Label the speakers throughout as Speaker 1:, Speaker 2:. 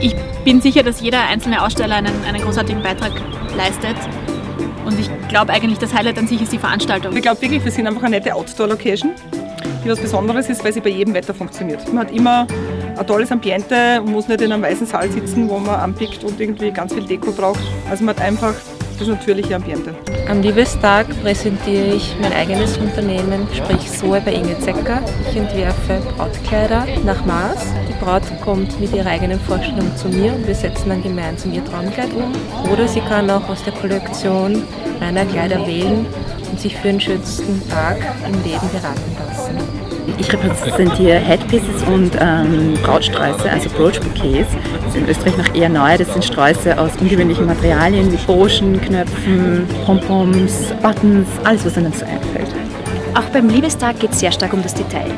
Speaker 1: Ich bin sicher, dass jeder einzelne Aussteller einen, einen großartigen Beitrag leistet. Und ich glaube eigentlich, das Highlight an sich ist die Veranstaltung.
Speaker 2: Ich glaube wirklich, wir sind einfach eine nette Outdoor-Location, die was Besonderes ist, weil sie bei jedem Wetter funktioniert. Man hat immer ein tolles Ambiente und muss nicht in einem weißen Saal sitzen, wo man anpickt und irgendwie ganz viel Deko braucht. Also man hat einfach das natürliche Ambiente.
Speaker 3: Am Liebestag präsentiere ich mein eigenes Unternehmen, sprich Soe bei Inge Zecker. Ich entwerfe Brautkleider nach Maß. Die Braut kommt mit ihrer eigenen Vorstellung zu mir und wir setzen dann gemeinsam ihr Traumkleid um. Oder sie kann auch aus der Kollektion meiner Kleider wählen und sich für den schönsten Tag im Leben beraten lassen.
Speaker 4: Ich repräsentiere Headpieces und ähm, Brautsträuße, also Brooch Bouquets. Das ist in Österreich noch eher neu. Das sind Sträuße aus ungewöhnlichen Materialien wie Broschen, Knöpfen, Pompons, Buttons, alles was einem so einfällt.
Speaker 5: Auch beim Liebestag geht es sehr stark um das Detail.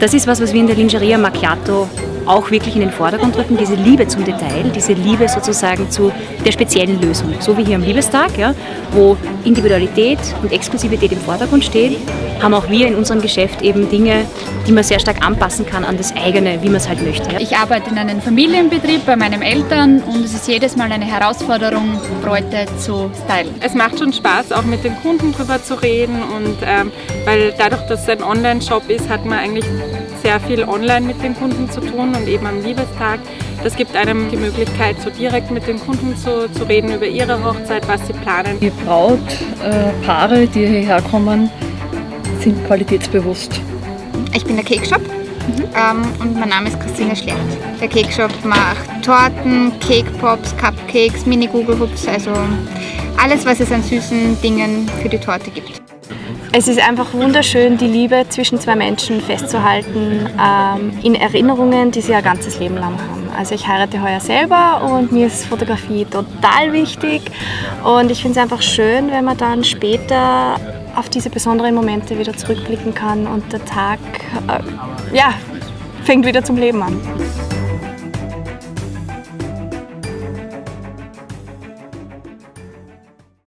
Speaker 5: Das ist was, was wir in der Lingeria Macchiato auch wirklich in den Vordergrund rücken, diese Liebe zum Detail, diese Liebe sozusagen zu der speziellen Lösung. So wie hier am Liebestag, ja, wo Individualität und Exklusivität im Vordergrund stehen, haben auch wir in unserem Geschäft eben Dinge, die man sehr stark anpassen kann an das eigene, wie man es halt möchte. Ja.
Speaker 6: Ich arbeite in einem Familienbetrieb bei meinen Eltern und es ist jedes Mal eine Herausforderung, Bräute zu stylen.
Speaker 7: Es macht schon Spaß, auch mit den Kunden drüber zu reden und ähm, weil dadurch, dass es ein Online-Shop ist, hat man eigentlich sehr viel online mit den Kunden zu tun und eben am Liebestag. Das gibt einem die Möglichkeit, so direkt mit den Kunden zu, zu reden über ihre Hochzeit, was sie planen.
Speaker 8: Die Brautpaare, äh, die hierher kommen, sind qualitätsbewusst.
Speaker 9: Ich bin der Cake Shop mhm. ähm, und mein Name ist Christine Schlert. Der Cake Shop macht Torten, Cake Pops, Cupcakes, Mini Google Hoops, also alles, was es an süßen Dingen für die Torte gibt.
Speaker 10: Es ist einfach wunderschön, die Liebe zwischen zwei Menschen festzuhalten ähm, in Erinnerungen, die sie ein ganzes Leben lang haben. Also ich heirate heuer selber und mir ist Fotografie total wichtig und ich finde es einfach schön, wenn man dann später auf diese besonderen Momente wieder zurückblicken kann und der Tag äh, ja, fängt wieder zum Leben an.